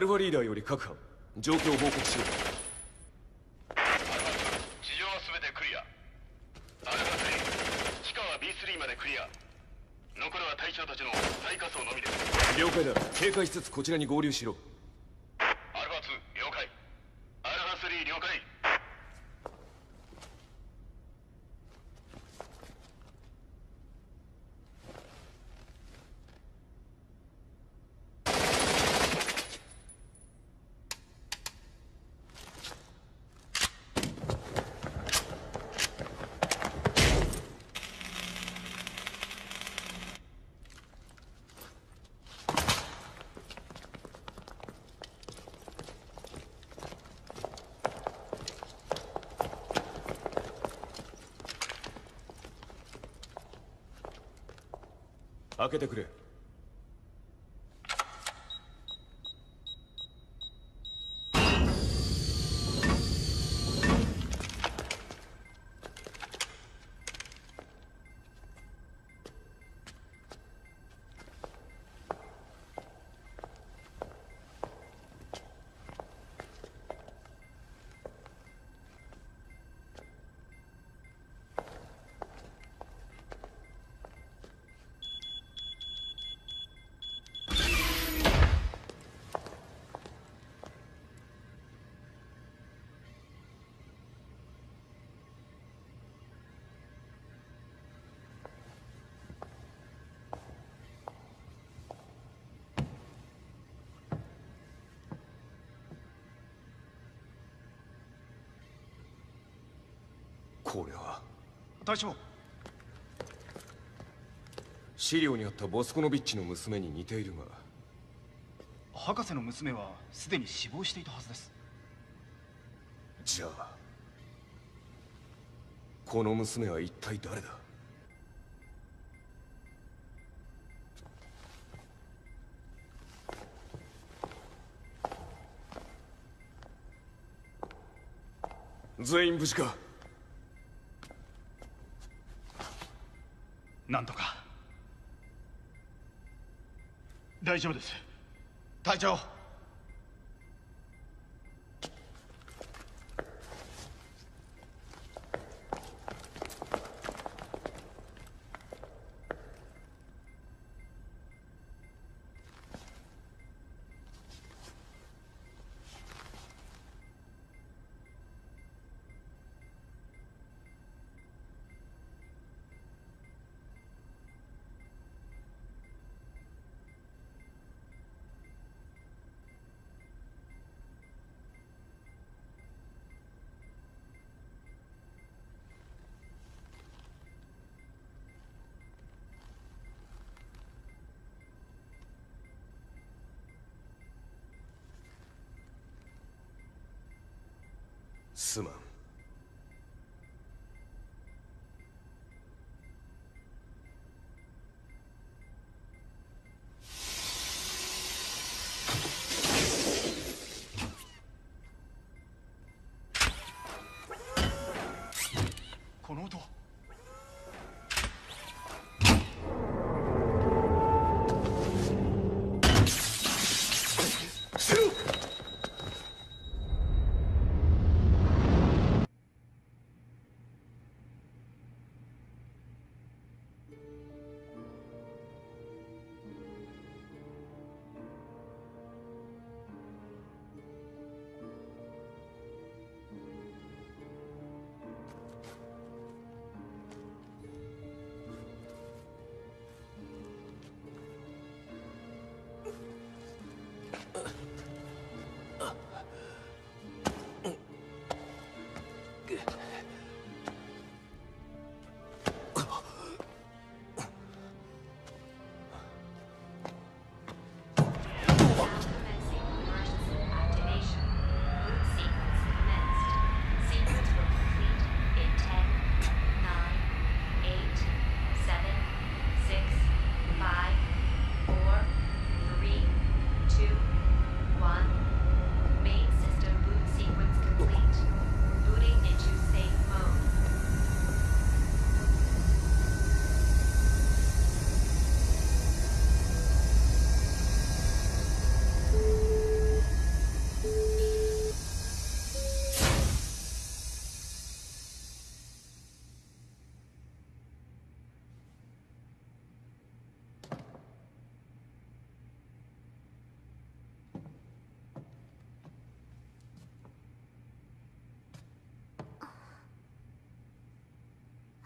ルファリーダーより各班状況を報告しろ。地上は全てクリア。アルファ3地下は B3 までクリア。残るは隊長たちの最下層のみです。了解だ。警戒しつつこちらに合流しろアルファ2了解アルファ3了解開けてくれこれは隊長資料にあったボスコノビッチの娘に似ているが。博士の娘はすでに死亡していたはずです。じゃあこの娘は一体誰だ？全員無事か？なんとか。大丈夫です。隊長。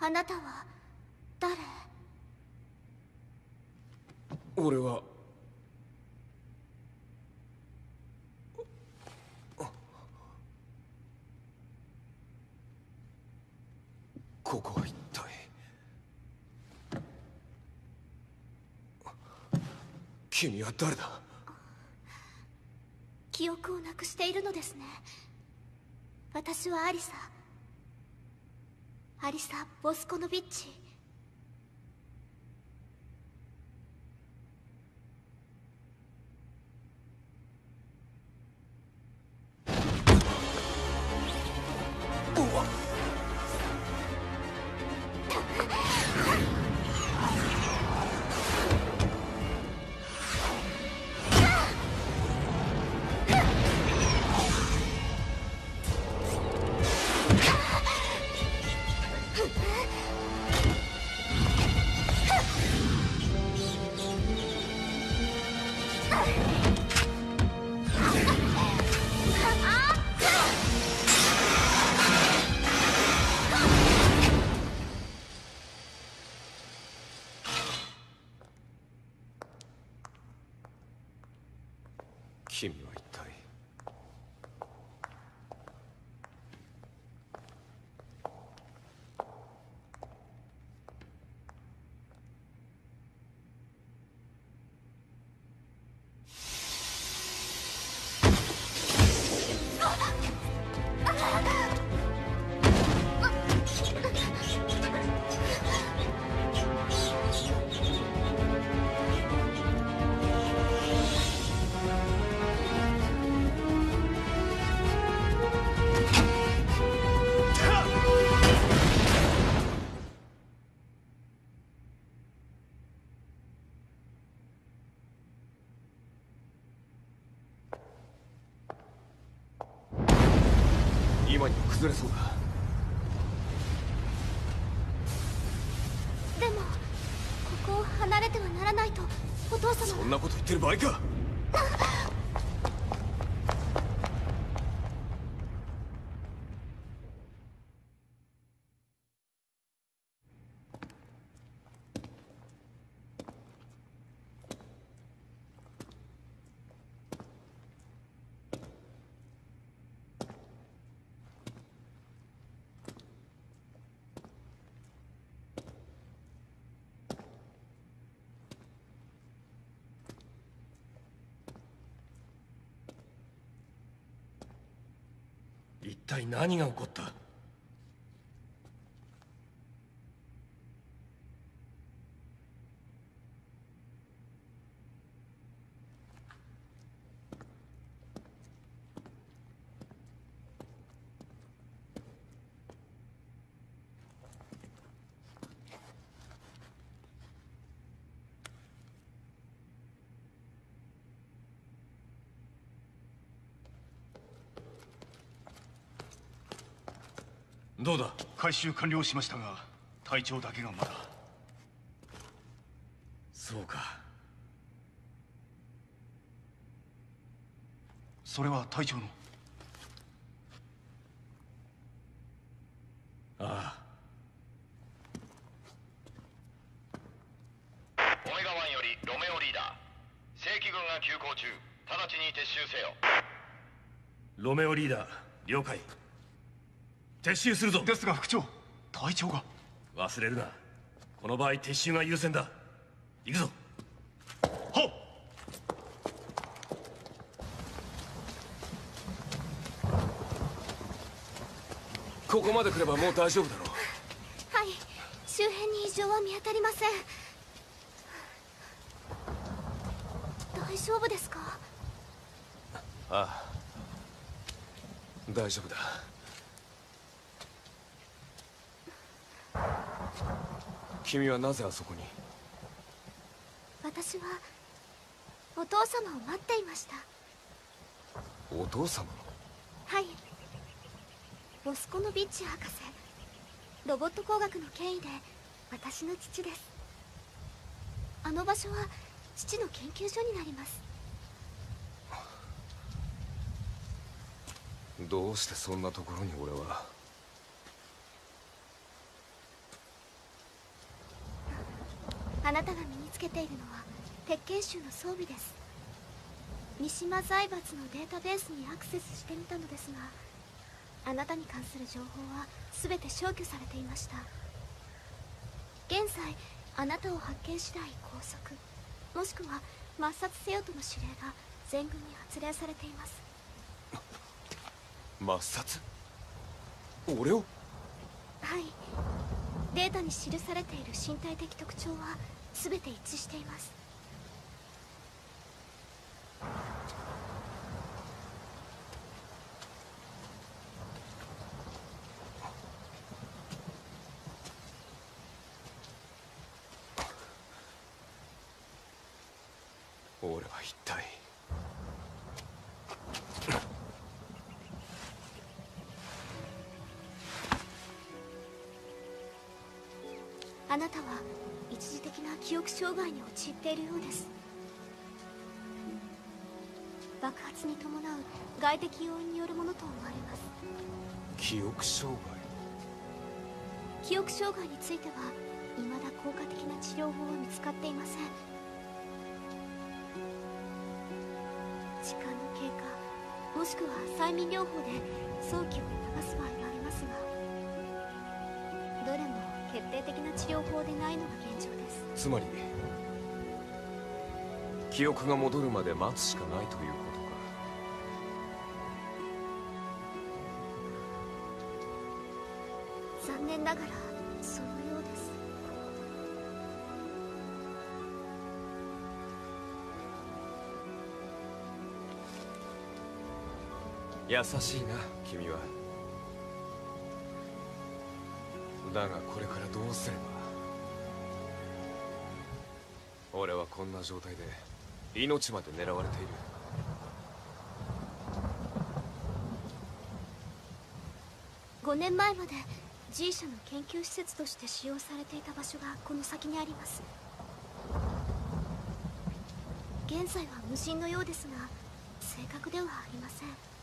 あなたは誰？俺は。ここは一体？君は誰だ？記憶をなくしているのですね。私はアリサ。アリサ・ボスコノビッチ。崩れそうだ。でもここを離れてはならないとお父様は。そんなこと言ってる場合か一体何が起こったどうだ回収完了しましたが隊長だけがまだ。そうか。それは隊長の。ああ。オメガ1よりロメオリーダー。正規軍が急行中。直ちに撤収せよ。ロメオリーダー了解撤収するぞ。ですが副長隊長が。忘れるな。この場合撤収が優先だ。行くぞ。はっ。ここまで来ればもう大丈夫だろう。はい。周辺に異常は見当たりません。大丈夫ですか？ああ。大丈夫だ君はなぜあそこに？私はお父様を待っていました。お父様はい。ボスコノビッチ博士。ロボット工学の権威で私の父です。あの場所は父の研究所になります。どうしてそんなところに俺は？あなたが身につけているのは鉄拳衆の装備です。三島財閥のデータベースにアクセスしてみたのですがあなたに関する情報は全て消去されていました。現在あなたを発見次第拘束もしくは抹殺せよとの指令が全軍に発令されています。抹殺？俺を？はい。データに記されている身体的特徴は全て一致しています。俺は一体。あなたは時的な記憶障害に陥っているようです。爆発に伴う外的要因によるものと思われます。記憶障害？記憶障害については未だ効果的な治療法は見つかっていません。時間の経過もしくは催眠療法で早期を促す場合がありますが定的な治療法でないのが現状です。害つまり記憶が戻るまで待つしかないということか。残念ながらそのようです。優しいな君はだがこれからどうすれば。俺はこんな状態で命まで狙われている。5年前まで G 社の研究施設として使用されていた場所がこの先にあります。現在は無人のようですが正確ではありません。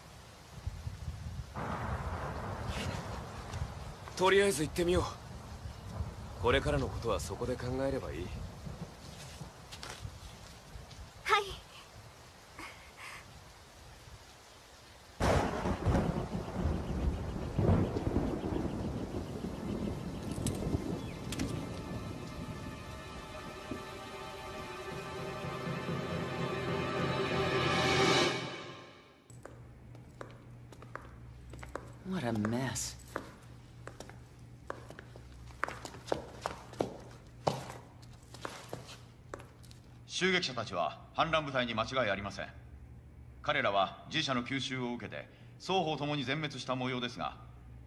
とりあえず行ってみよう。これからのことはそこで考えればいい「襲撃者たちは反乱部隊に間違いありません。彼らは G 社の吸収を受けて双方ともに全滅した模様ですが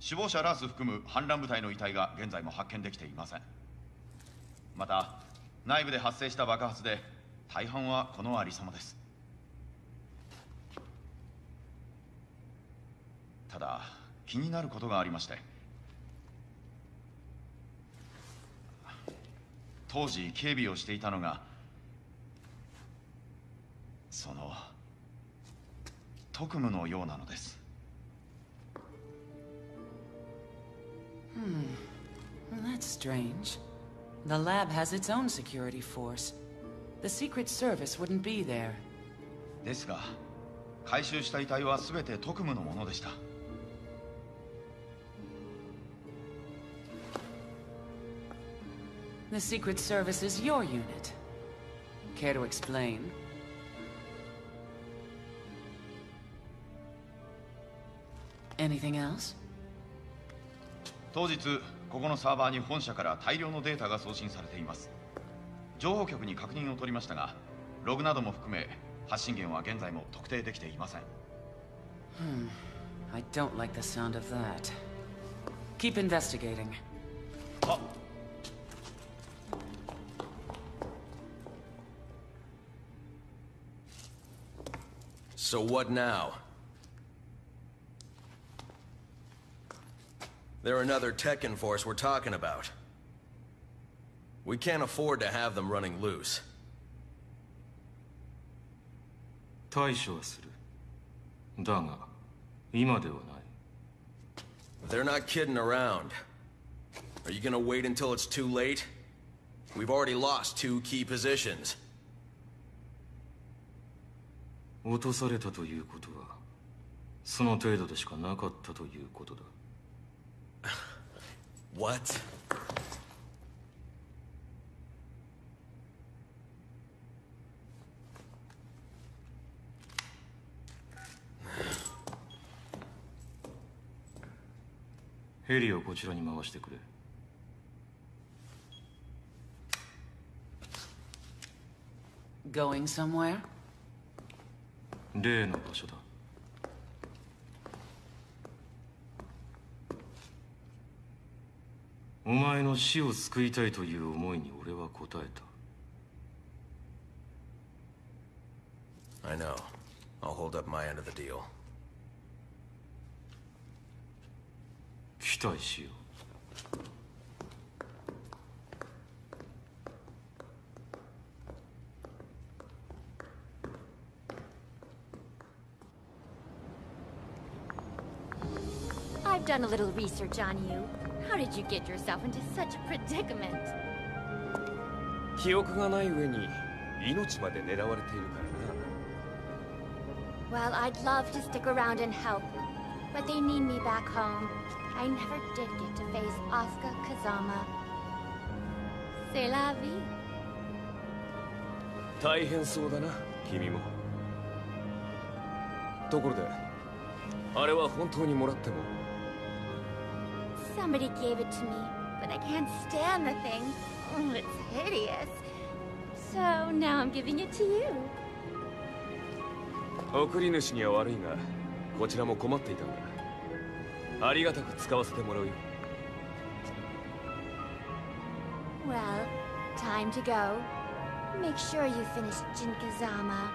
死亡者ラース含む反乱部隊の遺体が現在も発見できていません。また内部で発生した爆発で大半はこのありさまです。ただ気になることがありまして当時警備をしていたのが特務のようなのです Well, that's strange. The lab has its own security force. The Secret Service wouldn't be there. ですが回収した遺体は全て特務のものでした The Secret Service is your unit. Care to explain? Anything else? 当日ここのサーバーに本社から大量のデータが送信されています情報局に確認を取りましたがログなども含め発信源は現在も特定できていません I don't like the sound of that. Keep investigating. あ So what now? They're another Tekken force we're talking about. We can't afford to have them running loose. 対処はするだが今ではない They're not kidding around. Are you gonna wait until it's too late? We've already lost two key positions. 落とされたということはその程度でしかなかったということだ What? ヘリをこちらに回してくれ Going somewhere? 例の場所だお前の死を救いたいという思いに俺は応えた I know. I'll hold up my end of the deal. 期待しよ I've done a little research on you. How did you get yourself into such a predicament? 記憶がない上に命まで狙われているから Well, I'd love to stick around and help, but they need me back home. I never did get to face Asuka Kazama. C'est la vie. な大変そうだな君もところであれは本当にもらっても Somebody gave it to me, but I can't stand the thing. Oh, it's hideous. So now I'm giving it to you. 送り主には悪いがこちらも困っていたんだありがたく使わせてもらうよ Well, time to go. Make sure you finish Jinkazama.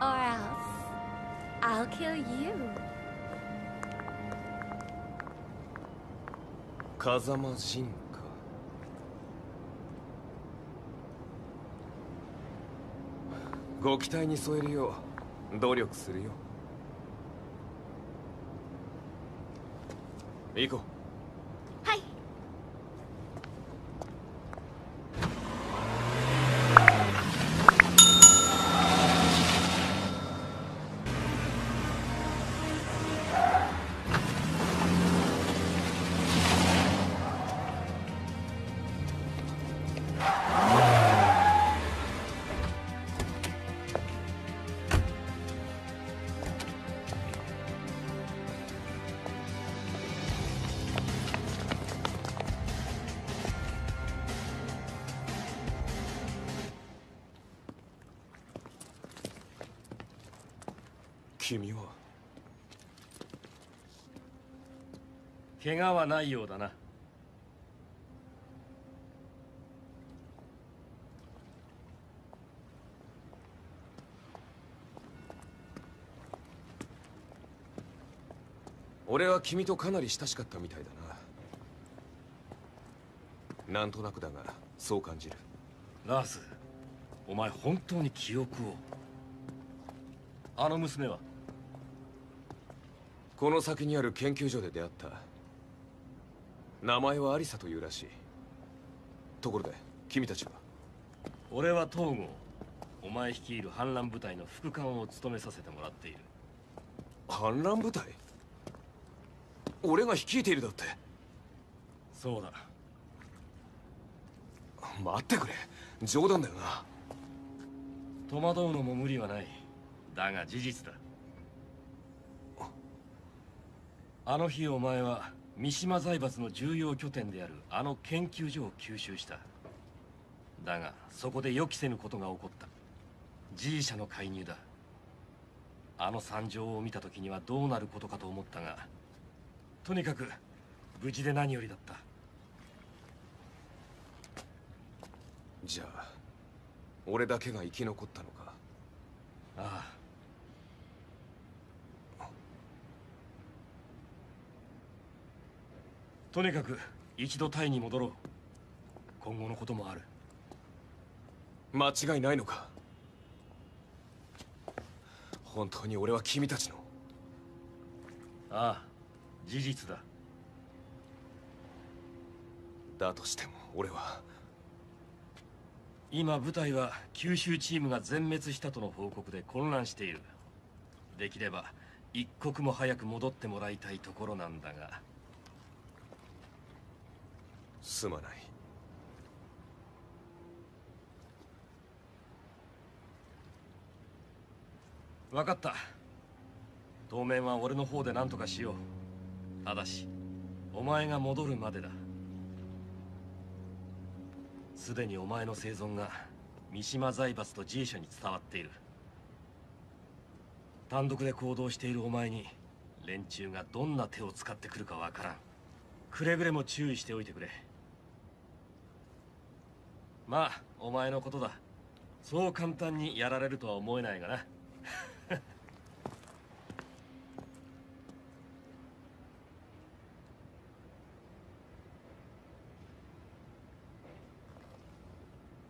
Or else, I'll kill you. 風間陣かご期待に添えるよう努力するよ行こう。君は。怪我はないようだな。俺は君とかなり親しかったみたいだな。なんとなくだがそう感じる。ラースお前本当に記憶を。あの娘はこの先にある研究所で出会った。名前はアリサというらしい。ところで君たちは？俺は東郷。お前率いる反乱部隊の副官を務めさせてもらっている。反乱部隊？俺が率いているだって？そうだ。待ってくれ。冗談だよな。戸惑うのも無理はない。だが事実だあの日お前は三島財閥の重要拠点であるあの研究所を吸収した。だがそこで予期せぬことが起こった。G 社の介入だ。あの惨状を見た時にはどうなることかと思ったがとにかく無事で何よりだった。じゃあ俺だけが生き残ったのか？ああとにかく一度タイに戻ろう。今後のこともある。間違いないのか？本当に俺は君たちの？ああ事実だ。だとしても俺は。今部隊は九州チームが全滅したとの報告で混乱している。できれば一刻も早く戻ってもらいたいところなんだがすまない。分かった。当面は俺の方で何とかしよう。ただしお前が戻るまでだ。すでにお前の生存が三島財閥と G 社に伝わっている。単独で行動しているお前に連中がどんな手を使ってくるかわからん。くれぐれも注意しておいてくれ。まあお前のことだ。そう簡単にやられるとは思えないがな。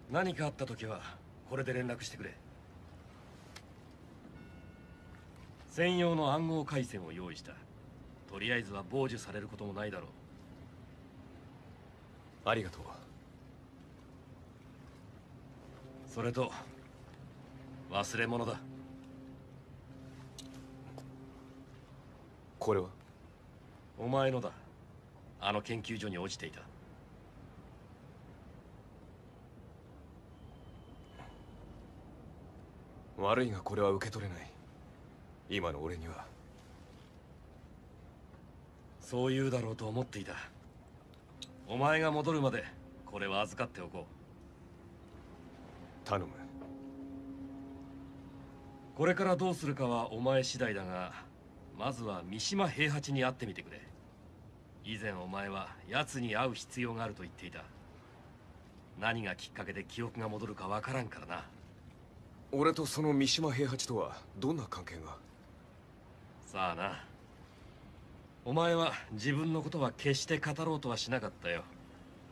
何かあった時はこれで連絡してくれ。専用の暗号回線を用意した。とりあえずは傍受されることもないだろう。ありがとう。それと忘れ物だ。これは？お前のだ。あの研究所に落ちていた。悪いがこれは受け取れない。今の俺には。そう言うだろうと思っていた。お前が戻るまでこれは預かっておこう頼む。これからどうするかはお前次第だがまずは三島平八に会ってみてくれ。以前お前は奴に会う必要があると言っていた。何がきっかけで記憶が戻るかわからんからな。俺とその三島平八とはどんな関係が？さあな。お前は自分のことは決して語ろうとはしなかったよ。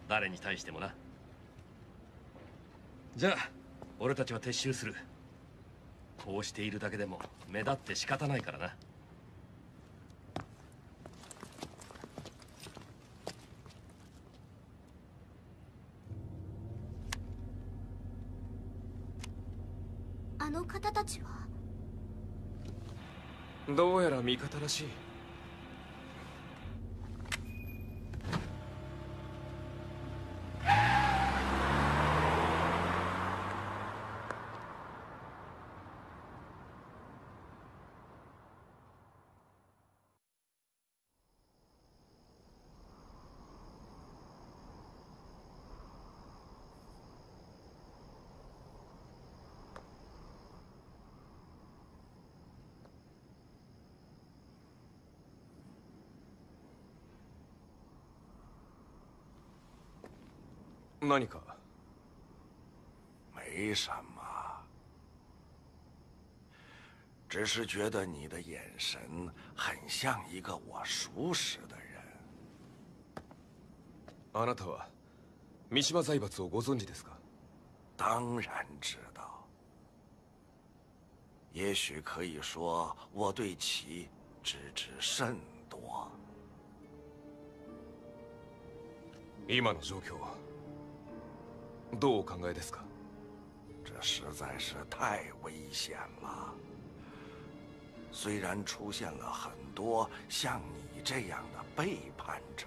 誰に対してもな。じゃあ俺たちは撤収する。こうしているだけでも目立って仕方ないからな。あの方たちは？どうやら味方らしい何か没什么，只是觉得你的眼神很像一个我熟识的人。あなたは三島財閥をご存知ですか当然知道。也许可以说我对其知之甚多。今の状況は どうお考えですか这实在是太危险了。虽然出现了很多像你这样的背叛者，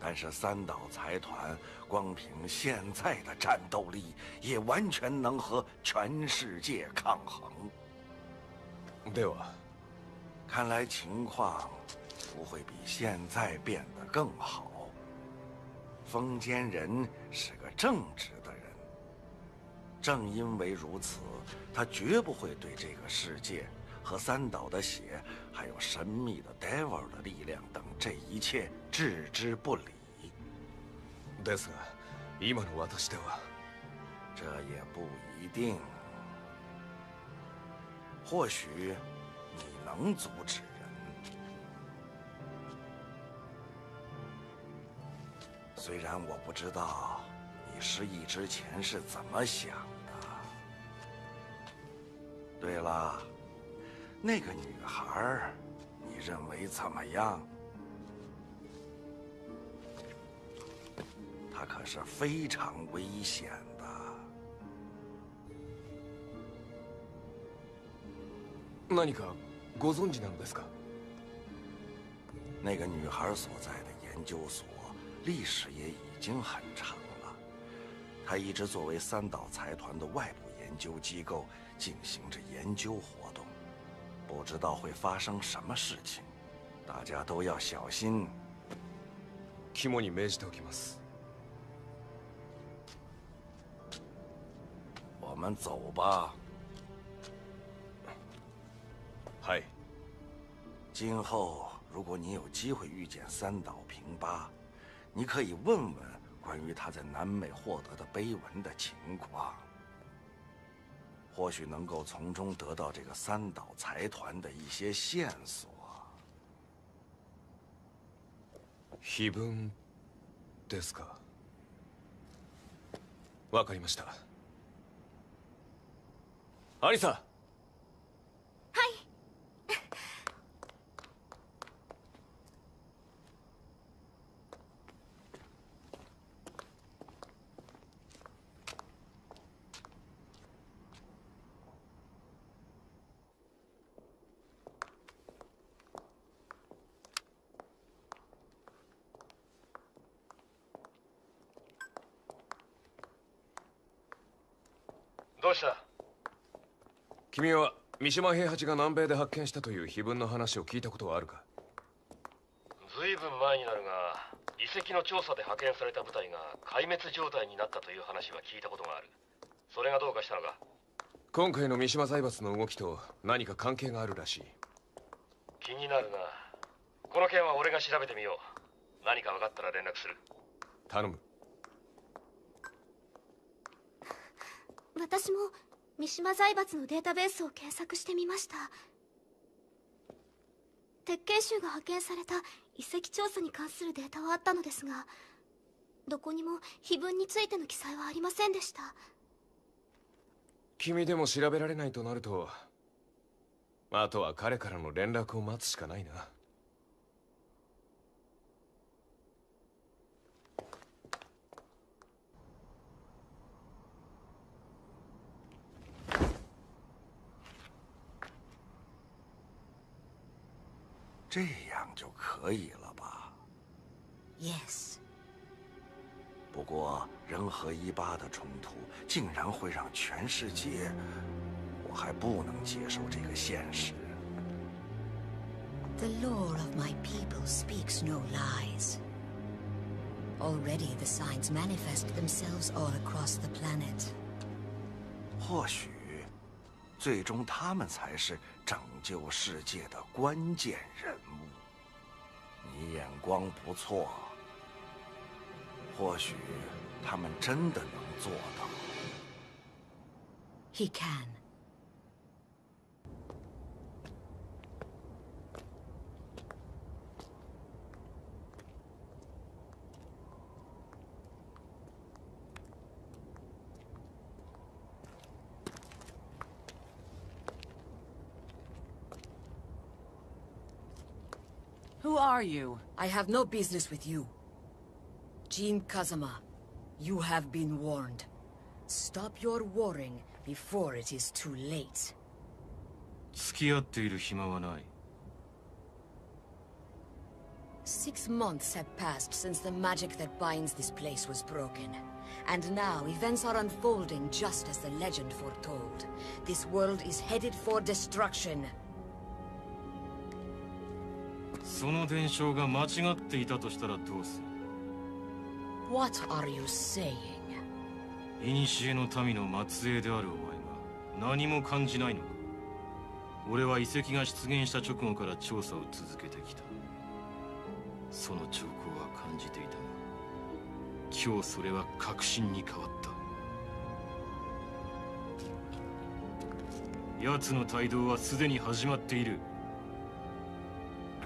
但是三岛财团光凭现在的战斗力，也完全能和全世界抗衡。では，看来情况不会比现在变得更好。 风间人是个正直的人，正因为如此，他绝不会对这个世界和三岛的血，还有神秘的 Devil 的力量等这一切置之不理。ですが、今の私では，这也不一定。或许你能阻止。 虽然我不知道你失忆之前是怎么想的。对了，那个女孩，你认为怎么样？她可是非常危险的。那你可，ご存知なのですか？那个女孩所在的研究所。历史也已经很长了，她一直作为三岛财团的外部研究机构进行着研究活动，不知道会发生什么事情，大家都要小心。肝に銘じておきます我们走吧。はい今后如果你有机会遇见三岛平八， 你可以问问关于他在南美获得的碑文的情况，或许能够从中得到这个三岛财团的一些线索。碑文ですかわかりましたアリサ 君は三島平八が南米で発見したという碑文の話を聞いたことはあるか？ずいぶん前になるが遺跡の調査で派遣された部隊が壊滅状態になったという話は聞いたことがある。それがどうかしたのか？今回の三島財閥の動きと何か関係があるらしい。気になるな。この件は俺が調べてみよう。何か分かったら連絡する。頼む。私も三島財閥のデータベースを検索してみました。鉄拳衆が派遣された遺跡調査に関するデータはあったのですがどこにも碑文についての記載はありませんでした。君でも調べられないとなるとあとは彼からの連絡を待つしかないな。这样就可以了吧？Yes. 不过人和一八的冲突竟然会让全世界，我还不能接受这个现实。The lore of my people speaks no lies. Already the signs manifest themselves all across the planet. 或许，最终他们才是拯救世界的关键人物。你眼光不错，或许他们真的能做到。Who are you? I have no business with you. Jean Kazama, you have been warned. Stop your warring before it is too late. 付き合っている暇はない Six months have passed since the magic that binds this place was broken. And now events are unfolding just as the legend foretold. This world is headed for destruction. その伝承が間違っていたとしたらどうす What are you saying? る古の民の末裔であるお前が何も感じないのか？俺は遺跡が出現した直後から調査を続けてきた。その兆候は感じていたが今日それは確信に変わった。奴の帯同はすでに始まっている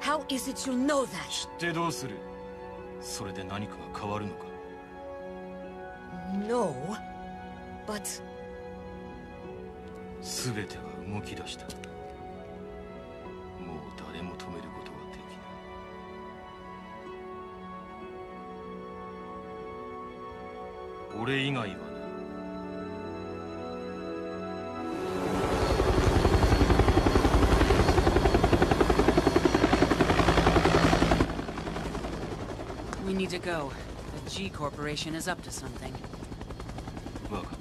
How is it you know that? 知ってどうする?それで何かが変わるのか? No. But 全ては動き出したもう誰も止めることはできない俺以外は need to go. The G Corporation is up to something. Welcome.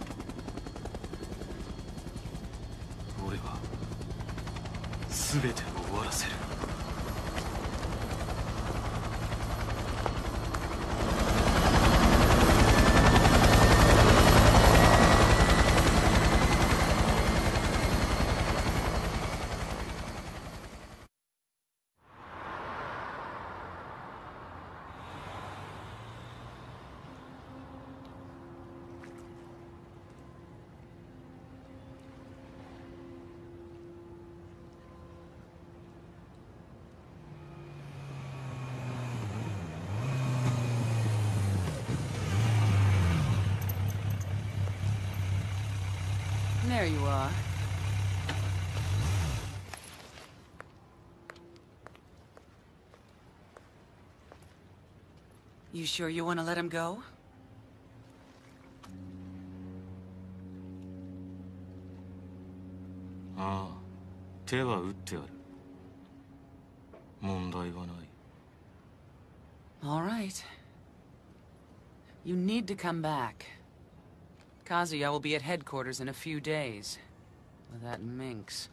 Ore wa... Subete wo owaraseu. You sure you want to let him go? ああ手は打ってある問題はない All right. You need to come back. Kazuya will be at headquarters in a few days. With that minx.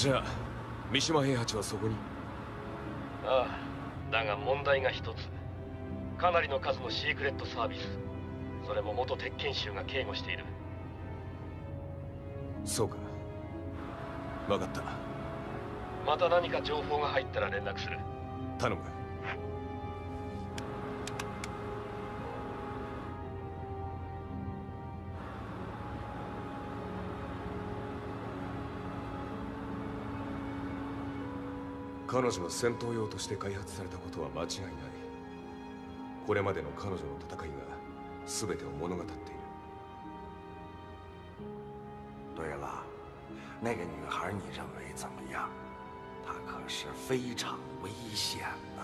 じゃあ三島平八はそこに？ああだが問題が一つ。かなりの数のシークレットサービス。それも元鉄拳衆が警護している。そうか。分かった。また何か情報が入ったら連絡する。頼む彼女の戦闘用として開発されたことは間違いないこれまでの彼女の戦いが全てを物語っている对了，那个女孩你认为怎么样？她可是非常危险的。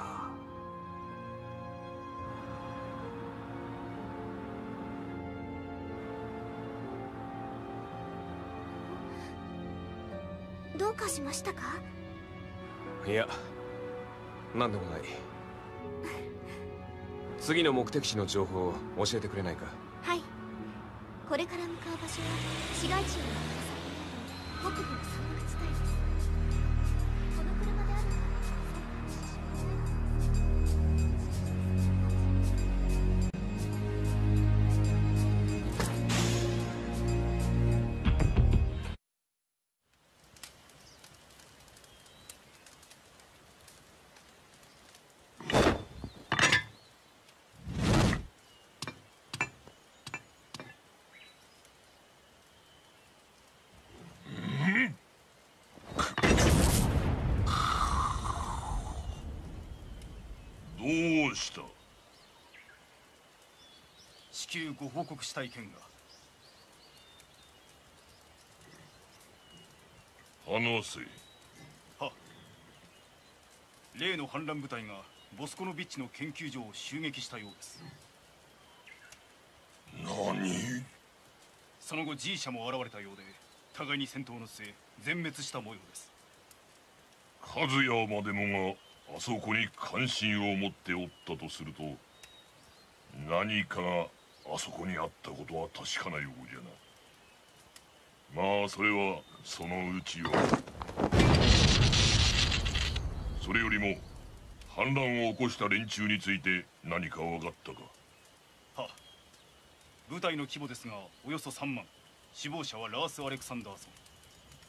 どうかしましたか？いや何でもない。次の目的地の情報を教えてくれないか。はい。これから向かう場所は市街地より北部の山岳地帯ご報告したい件が。話せは例の反乱部隊がボスコノビッチの研究所を襲撃したようです。何？その後 G 社も現れたようで互いに戦闘の末全滅した模様です。和也までもがあそこに関心を持っておったとすると何かがあそこにあったことは確かなようじゃな。まあそれはそのうちよ。それよりも反乱を起こした連中について何か分かったか。は部隊の規模ですがおよそ3万。死亡者はラース・アレクサンダーソン。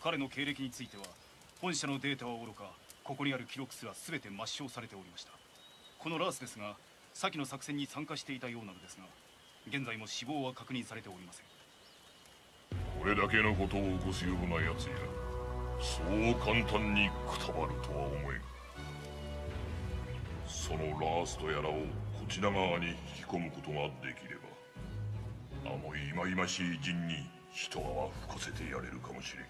彼の経歴については本社のデータはおろか。ここにある記録すら全て抹消されておりました。このラースですが先の作戦に参加していたようなのですが。現在も死亡は確認されておりません。これだけのことを起こすようなやつやそう簡単にくたばるとは思えん。そのラーストやらをこちら側に引き込むことができればあの忌々しい陣に一泡吹かせてやれるかもしれん。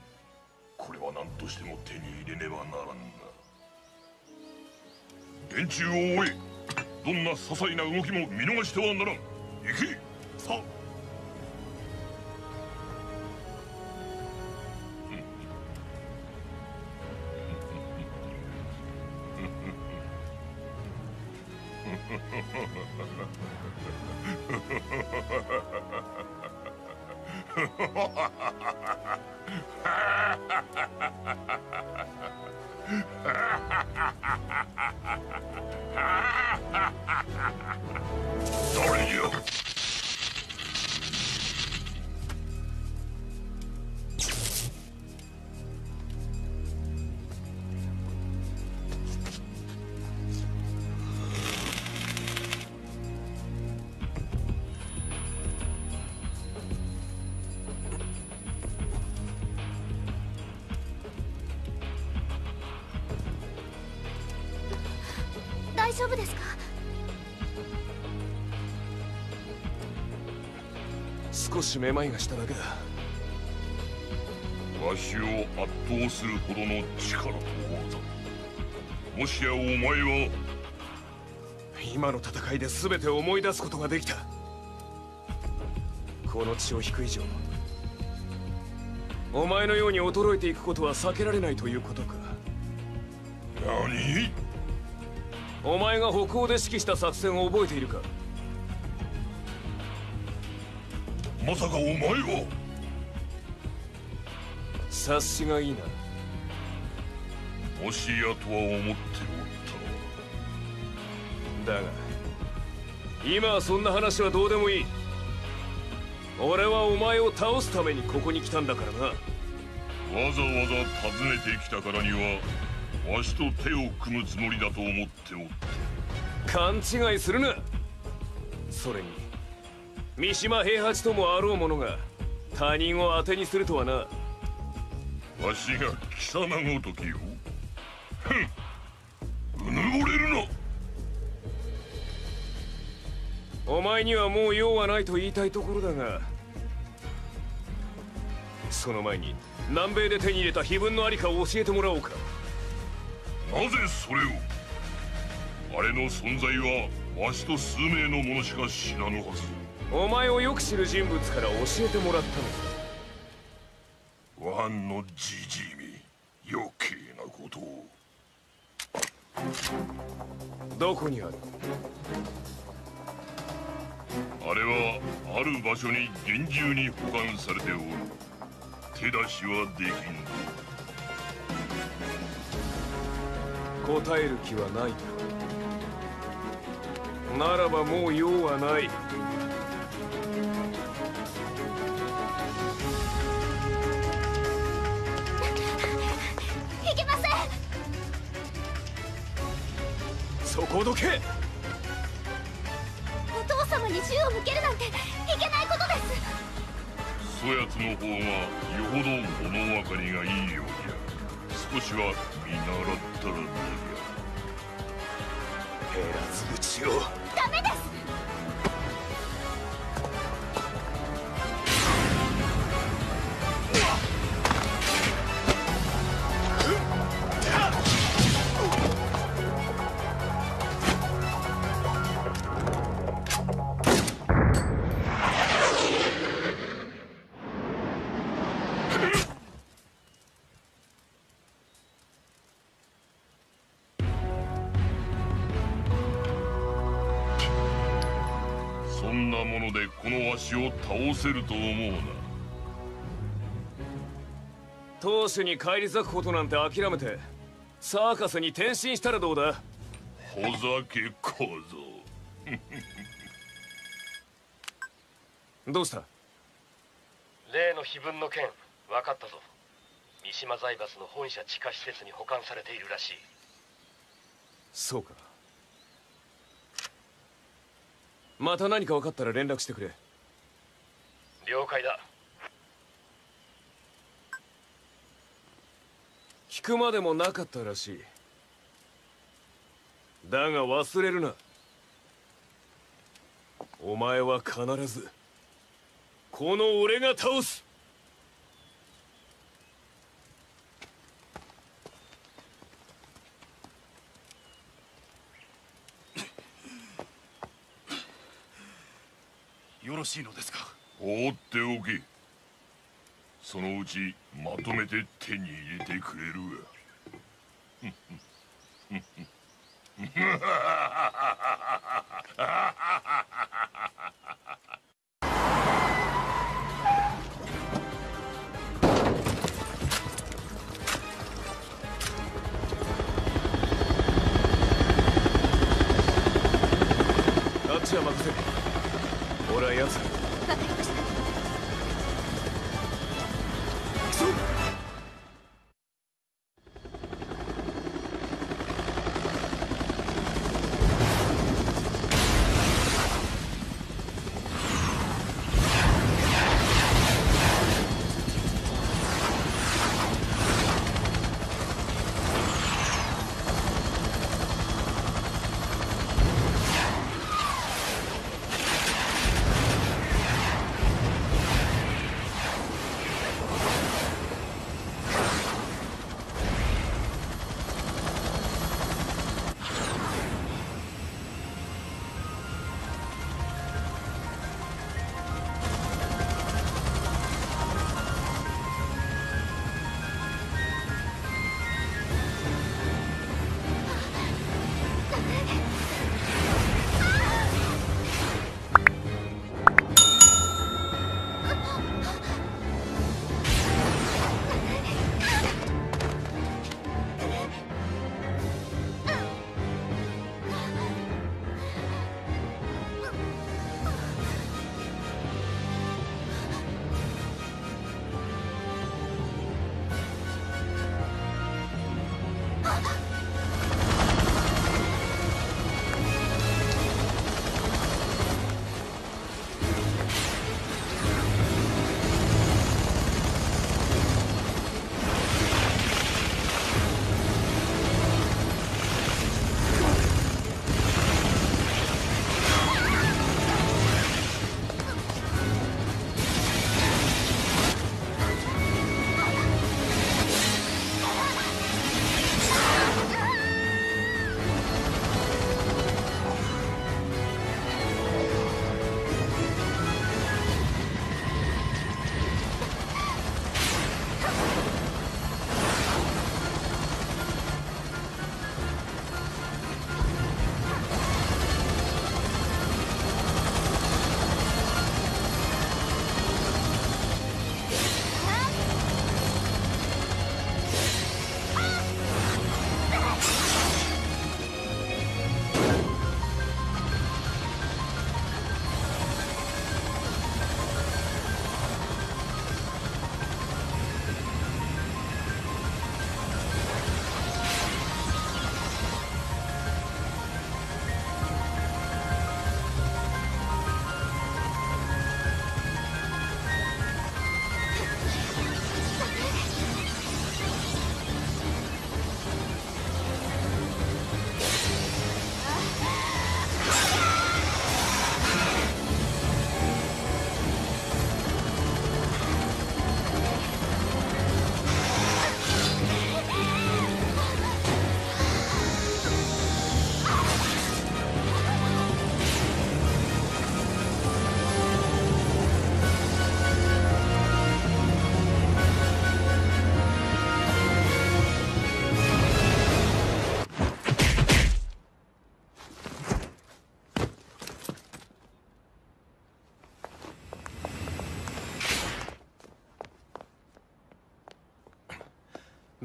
これは何としても手に入れねばならんな。連中を追え。どんな些細な動きも見逃してはならん。行け。さしめまいがしただけだ。わしを圧倒するほどの力と技もしやお前は今の戦いで全て思い出すことができた。この血を引く以上お前のように衰えていくことは避けられないということか。何？お前が北欧で指揮した作戦を覚えているか？まさかお前は察しがいいな。もしやとは思っておっただが。今はそんな話はどうでもいい。俺はお前を倒すためにここに来たんだからな。わざわざ訪ねてきたからにはわしと手を組むつもりだと思っておった。勘違いするな。それに三島平八ともあろう者が他人を当てにするとはな。わしが貴様ごときよふんうぬぼれるな。お前にはもう用はないと言いたいところだがその前に南米で手に入れた碑文のありかを教えてもらおうか。なぜそれを？あれの存在はわしと数名の者しか知らぬはずお前をよく知る人物から教えてもらったのワンのじじいめ余計なことを。どこにある？あれはある場所に厳重に保管されておる。手出しはできん答える気はないかならばもう用はないいそこどけ。お父様に銃を向けるなんていけないことです。そやつの方がよほど物分かりがいいようじゃ。少しは見習ったらどうじ減らず口をせると思うな。当主に返り咲くことなんて諦めてサーカスに転身したらどうだ？ほざけ小僧。どうした？例の碑文の件分かったぞ。三島財閥の本社地下施設に保管されているらしい。そうか。また何か分かったら連絡してくれ了解だ。聞くまでもなかったらしい。だが忘れるな。お前は必ずこの俺が倒す。よろしいのですか？放っておけ。そのうちまとめて手に入れてくれるあっ ちは任せ俺は奴わ you?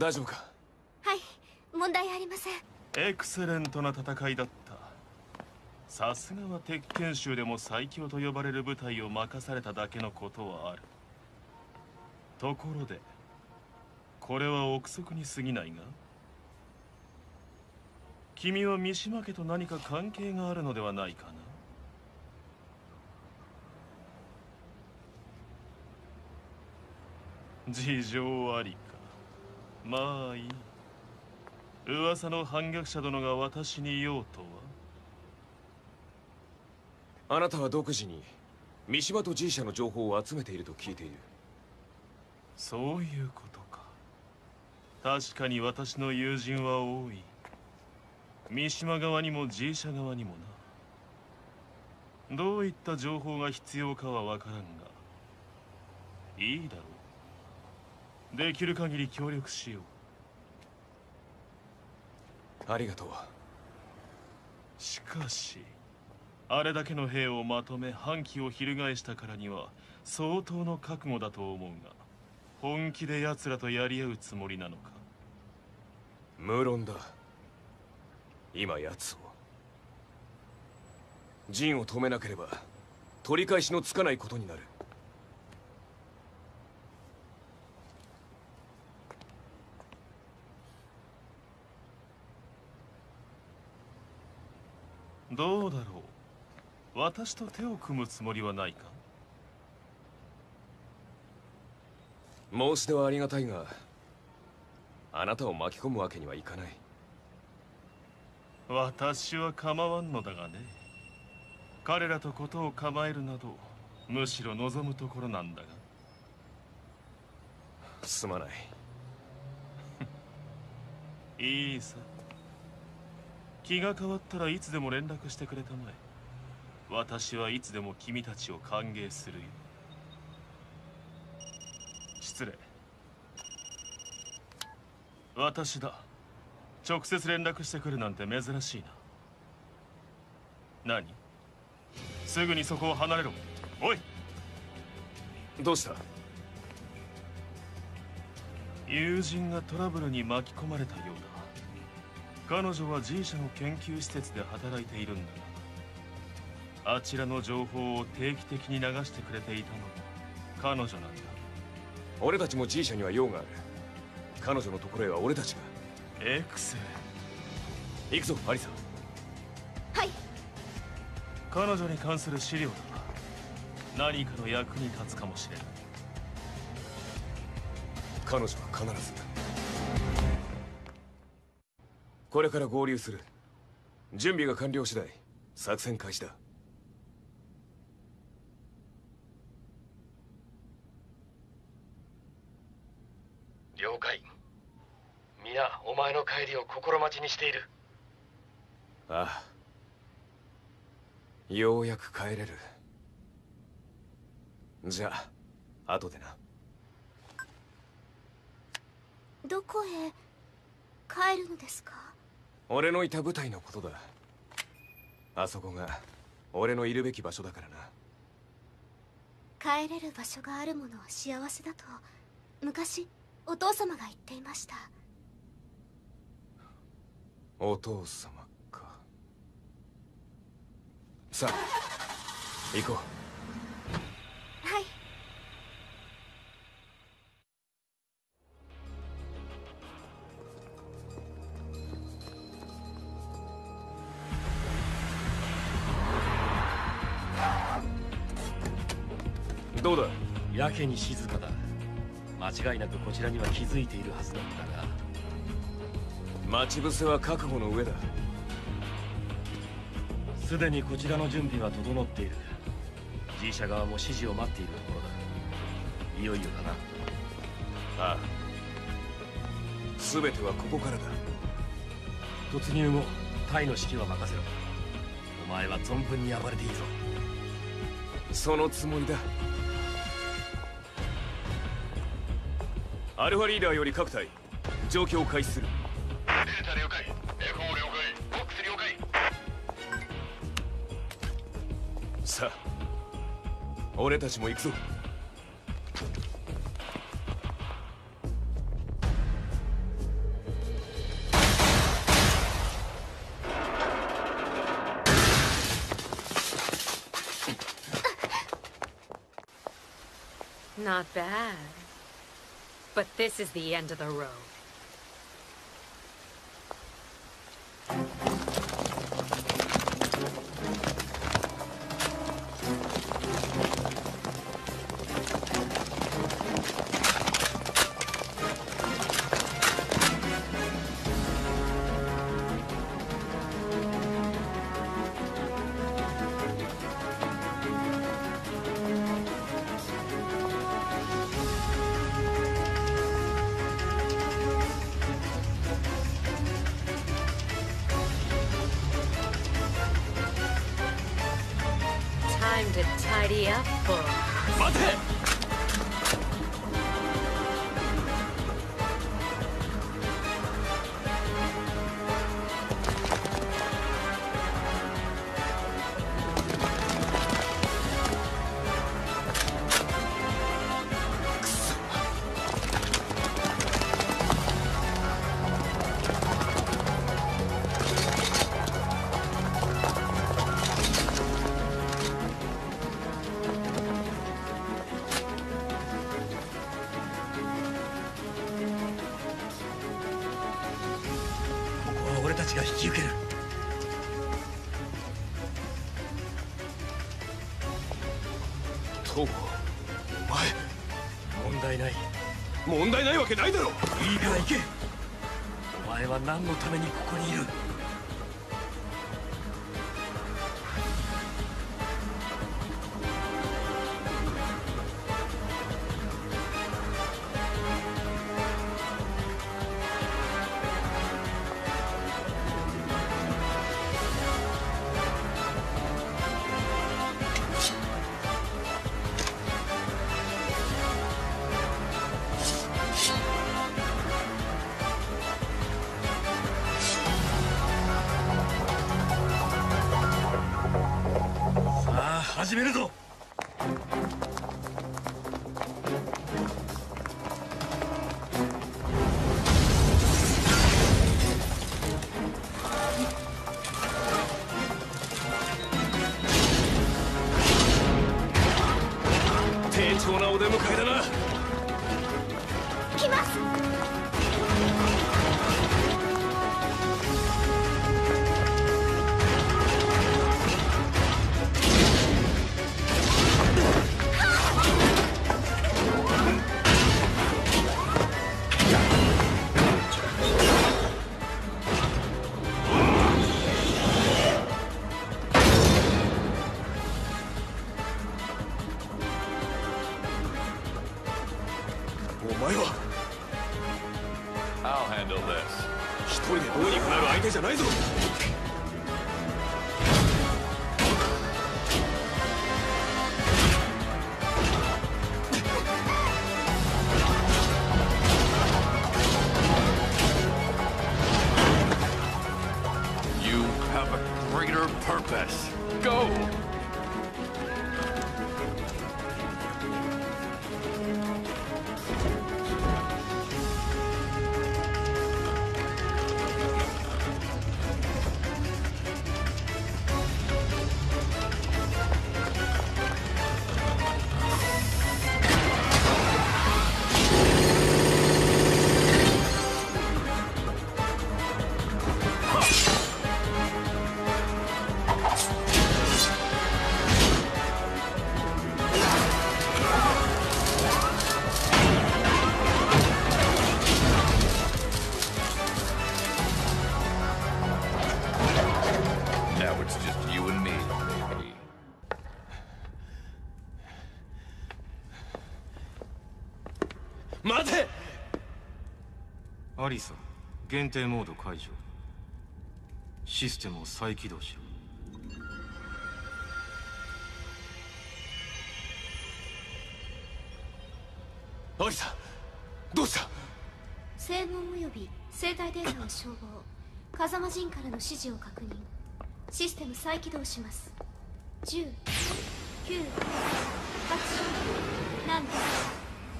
大丈夫か？はい問題ありません。エクセレントな戦いだった。さすがは鉄拳衆でも最強と呼ばれる部隊を任されただけのことはある。ところでこれは憶測に過ぎないが？君は三島家と何か関係があるのではないかな？事情ありかまあいい。噂の反逆者殿が私に言おうとは？あなたは独自に三島と G 社の情報を集めていると聞いている。そういうことか。確かに私の友人は多い。三島側にも G 社側にもな。どういった情報が必要かは分からんが。いいだろうできる限り協力しよう。ありがとう。しかしあれだけの兵をまとめ反旗を翻したからには相当の覚悟だと思うが本気で奴らとやり合うつもりなのか。無論だ。今奴を。陣を止めなければ取り返しのつかないことになるどうだろう。私と手を組むつもりはないか？申し出はありがたいがあなたを巻き込むわけにはいかない。私は構わんのだがね。彼らとことを構えるなどむしろ望むところなんだが。すまない。いいさ気が変わったらいつでも連絡してくれたまえ。私はいつでも君たちを歓迎するよ。失礼。私だ。直接連絡してくるなんて珍しいな。何？すぐにそこを離れろ。おい！どうした？友人がトラブルに巻き込まれたようだ彼女は G 社の研究施設で働いているんだ。があちらの情報を定期的に流してくれていたのも彼女なんだ。俺たちも G 社には用がある。彼女のところへは俺たちが。エクセ行くぞアリサ。はい。彼女に関する資料だ何かの役に立つかもしれない。彼女は必ずこれから合流する。準備が完了次第作戦開始だ。了解。皆お前の帰りを心待ちにしている。ああ。ようやく帰れる。じゃあ後でな。どこへ帰るのですか？俺のいた部隊のことだ。あそこが俺のいるべき場所だからな。帰れる場所があるものは幸せだと昔お父様が言っていました。お父様か。さあ行こうけに静かだ。間違いなくこちらには気づいているはずなんだが。待ち伏せは覚悟の上だ。すでにこちらの準備は整っている。G 社側も指示を待っているところだ。いよいよだな。ああ。全てはここからだ。突入後タイの指揮は任せろ。お前は存分に暴れていいぞ。そのつもりだアルファリーダーより各隊状況を開始する。データ了解。エコー了解。ックス了解。さあ俺たちも行くぞ。Not bad. But this is the end of the road. 始めるぞ。限定モード解除。システムを再起動しろ。アリサどうした？性能及び生体データを照合風間陣からの指示を確認。システム再起動します。10 9 8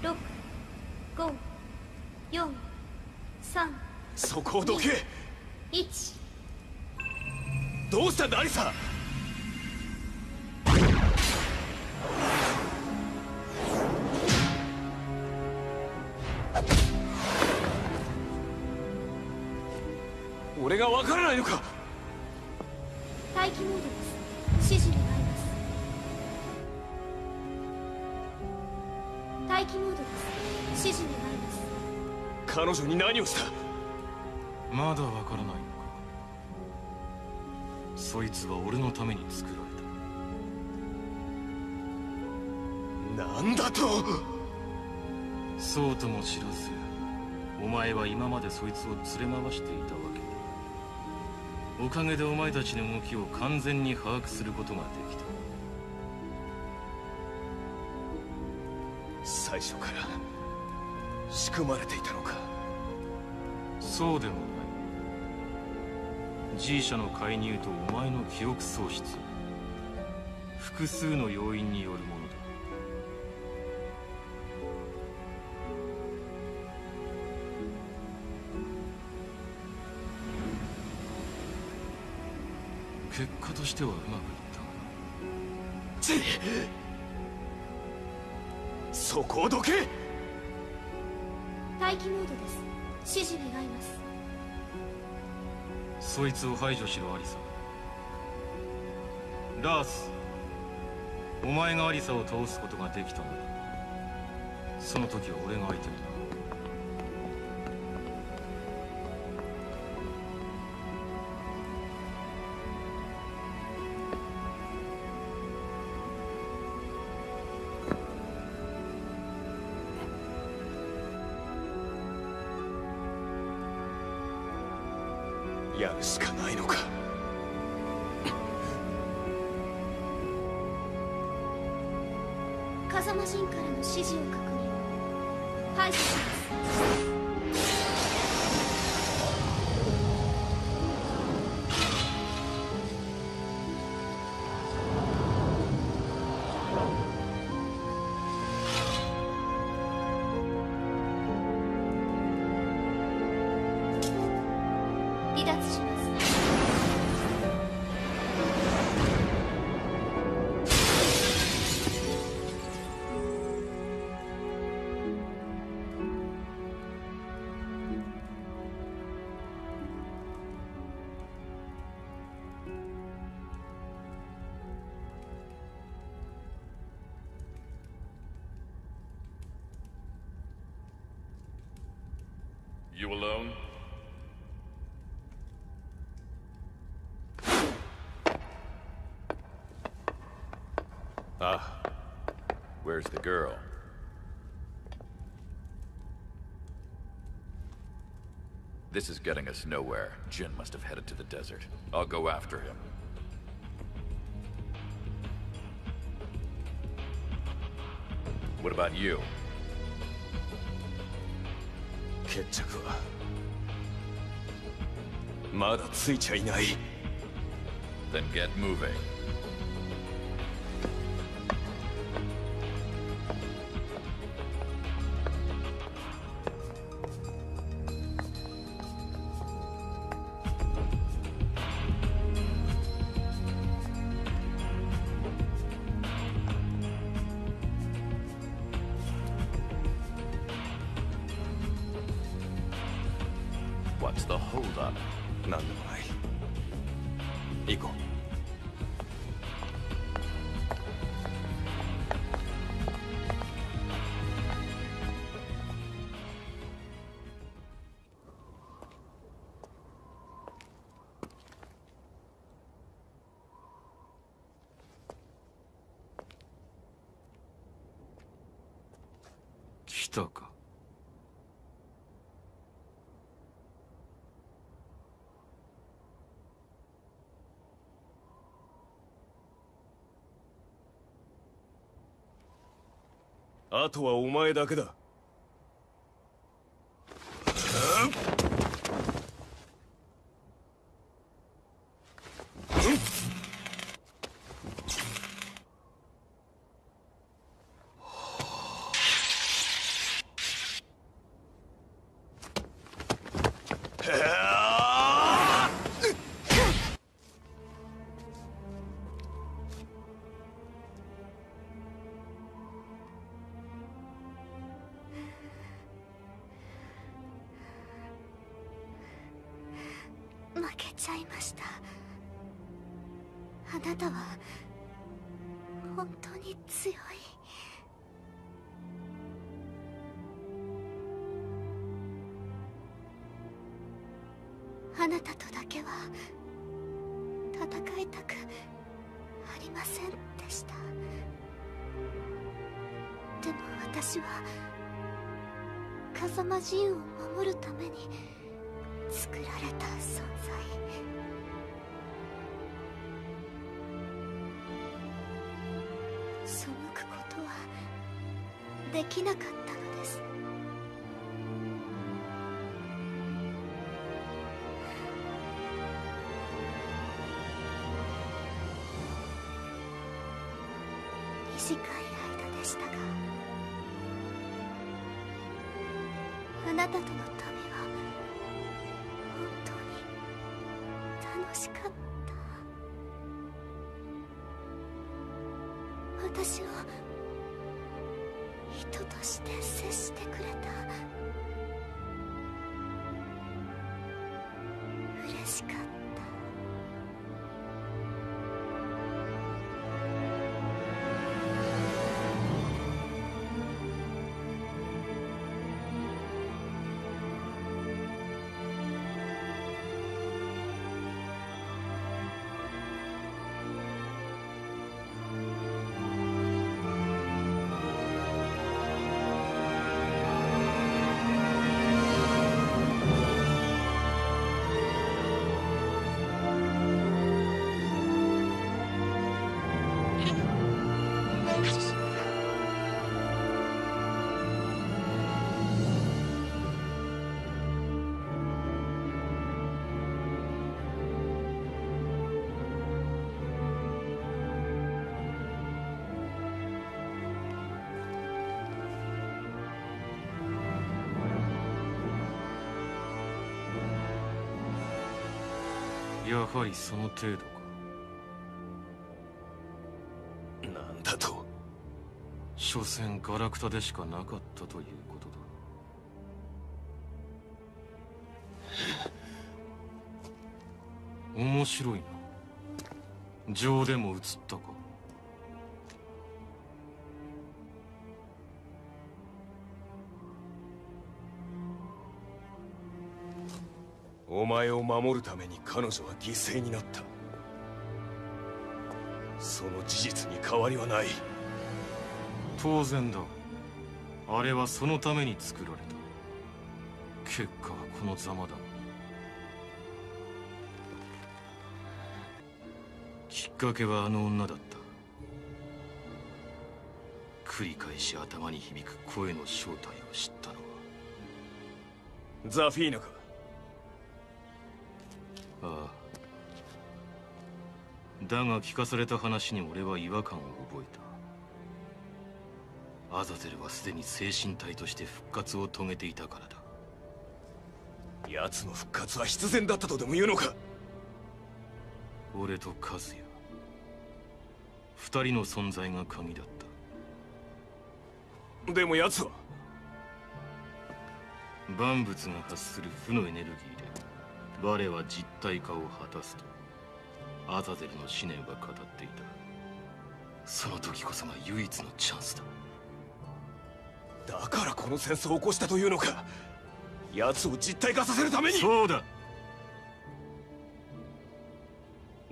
7 6 5 4 3そこをどけ。1どうしたんだアリサ？俺がわからないのか。待機モードです。指示願います。待機モードです。指示願います。彼女に何をした？まだわからないのか？そいつは俺のために作られた。なんだと？そうとも知らずお前は今までそいつを連れ回していたわけ。だおかげでお前たちの動きを完全に把握することができた。最初から仕組まれていたのか？そうでも G 社の介入とお前の記憶喪失。複数の要因によるものだ。結果としてはうまくいったがそこをどけ！待機モードです。指示願いますそいつを排除しろアリサ。ラースお前がアリサを倒すことができたのだ。その時は俺が相手に認排除します You alone?」Ah, where's the girl? This is getting us nowhere. Jin must have headed to the desert. I'll go after him. What about you? 決着はまだついちゃいない Then get moving. あとはお前だけだ。私を人として接しやはりその程度か。なんだと？所詮ガラクタでしかなかったということだ。面白いな。情でも映ったかお前を守るために彼女は犠牲になった。その事実に変わりはない。当然だ。あれはそのために作られた。結果はこのざまだ。きっかけはあの女だった。繰り返し頭に響く声の正体を知ったのは。ザフィーナかああだが聞かされた話に俺は違和感を覚えた。アザゼルはすでに精神体として復活を遂げていたからだ。奴の復活は必然だったとでも言うのか？俺とカズヤ二人の存在が鍵だった。でも奴は？万物が発する負のエネルギー。で我は実体化を果たすとアザゼルの思念は語っていた。その時こそが唯一のチャンスだ。だからこの戦争を起こしたというのか。奴を実体化させるために。そうだ。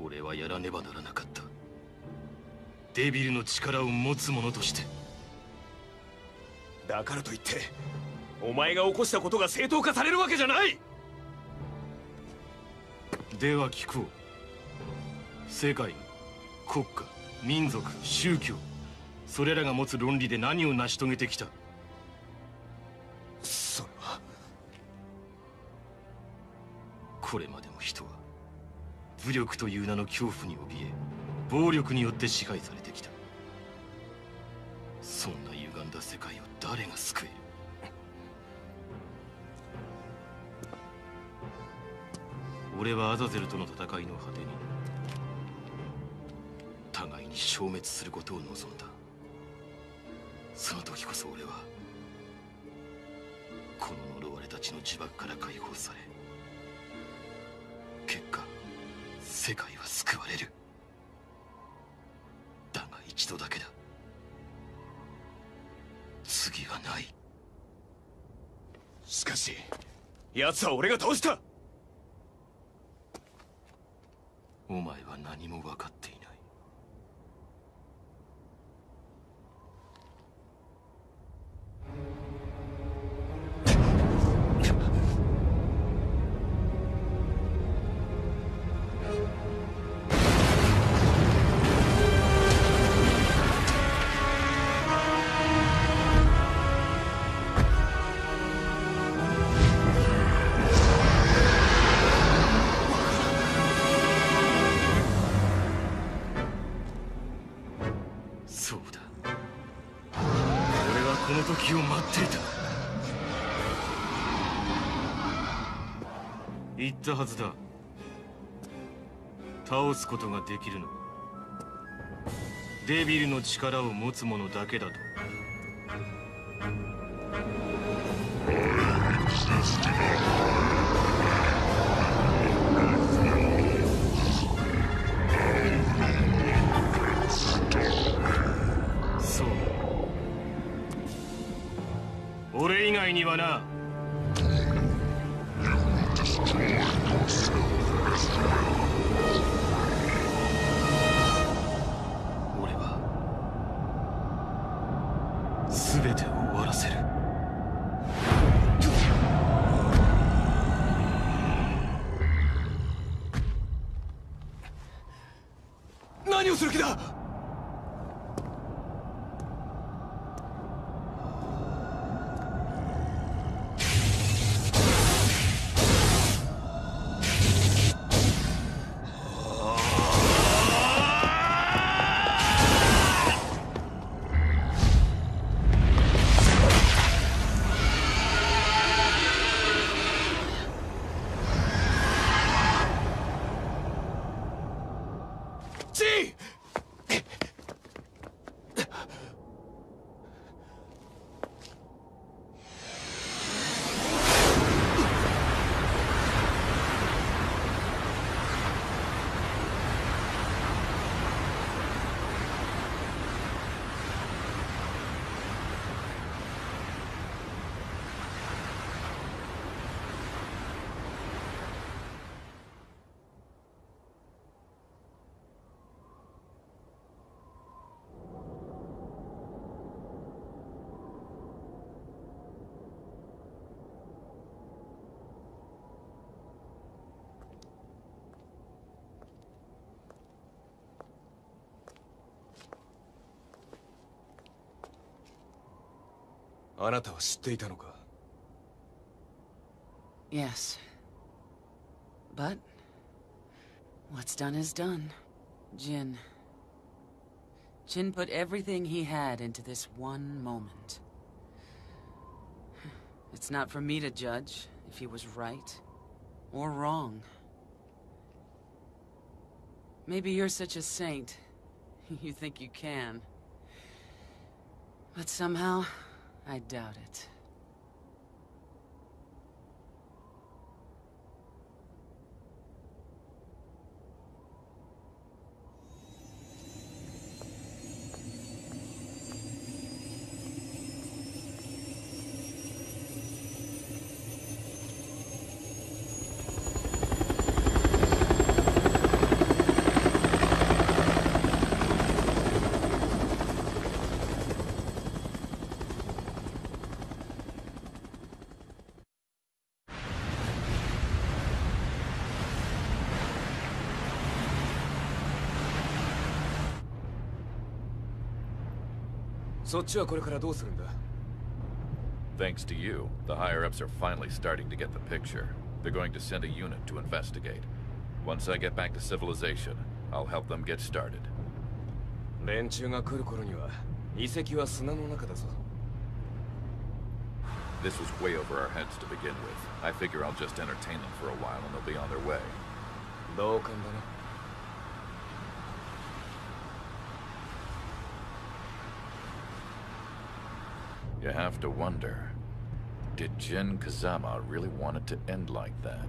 俺はやらねばならなかった。デビルの力を持つ者として。だからといってお前が起こしたことが正当化されるわけじゃないでは聞こう世界国家民族宗教それらが持つ論理で何を成し遂げてきた？それは。これまでも人は武力という名の恐怖に怯え暴力によって支配されてきた。そんな歪んだ世界を誰が救える？俺はアザゼルとの戦いの果てに互いに消滅することを望んだ。その時こそ俺はこの呪われたちの呪縛から解放され結果世界は救われる。だが一度だけだ。次はない。しかし奴は俺が倒した。お前は何も分かっていない。たはずだ。倒すことができるの。デビルの力を持つ者だけだと。そう。俺以外にはな。全てを終わらせる。何をする気だ？あなたは知っていたのか Yes. But what's done is done. Jin. Jin put everything he had into this one moment. It's not for me to judge if he was right or wrong. Maybe you're such a saint. You think you can. But somehow, I doubt it. Thanks to you, the higher ups are finally starting to get the picture. They're going to send a unit to investigate. Once I get back to civilization, I'll help them get started. 連中が来る頃には遺跡は砂の中だぞ This was way over our heads to begin with. I figure I'll just entertain them for a while and they'll be on their way. 同感だな You have to wonder, did Jin Kazama really want it to end like that?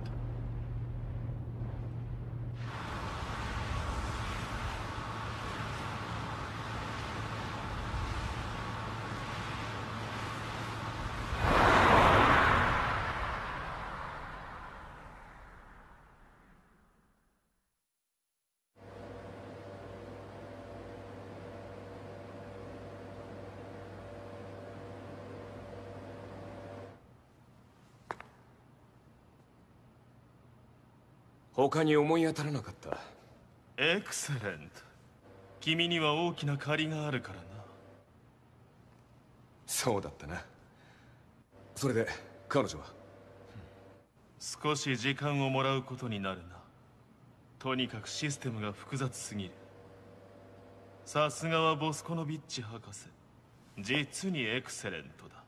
他に思い当たらなかった。エクセレント君には大きな借りがあるからな。そうだったな。それで彼女は？少し時間をもらうことになるな。とにかくシステムが複雑すぎる。さすがはボスコノビッチ博士。実にエクセレントだ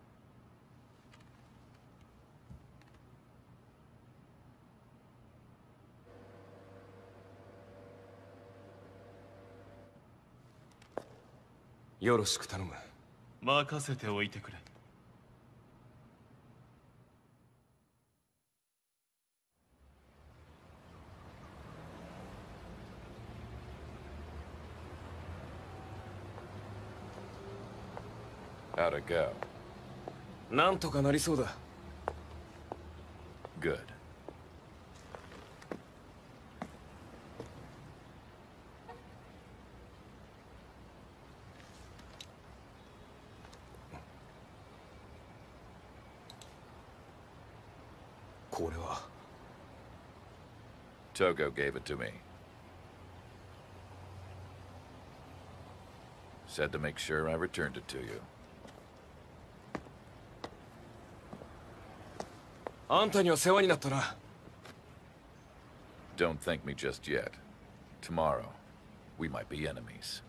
よろしく頼む任せておいてくれ?なんとかなりそうだ Good. これは Togo gave it to me. Said to make sure I returned it to you. あんたには世話になったな Don't thank me just yet. Tomorrow, we might be enemies.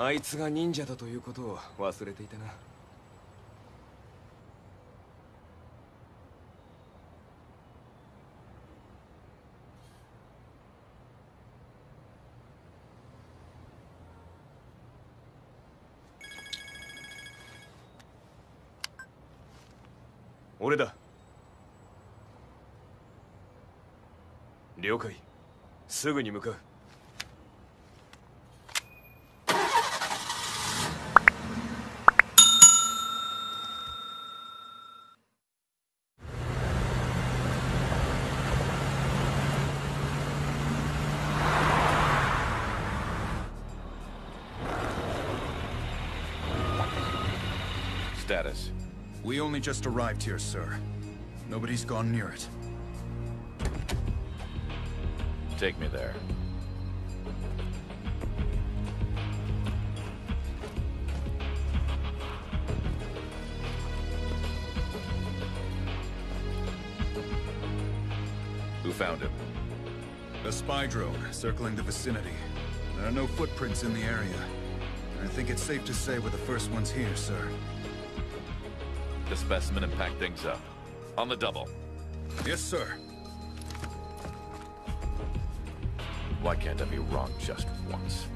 あいつが忍者だということを忘れていたな。俺だ。了解。すぐに向かう。Just arrived here, sir. Nobody's gone near it. Take me there. Who found him? A spy drone circling the vicinity. There are no footprints in the area. I think it's safe to say we're the first ones here, sir. The specimen and pack things up. On the double. Yes, sir. Why can't I be wrong just once?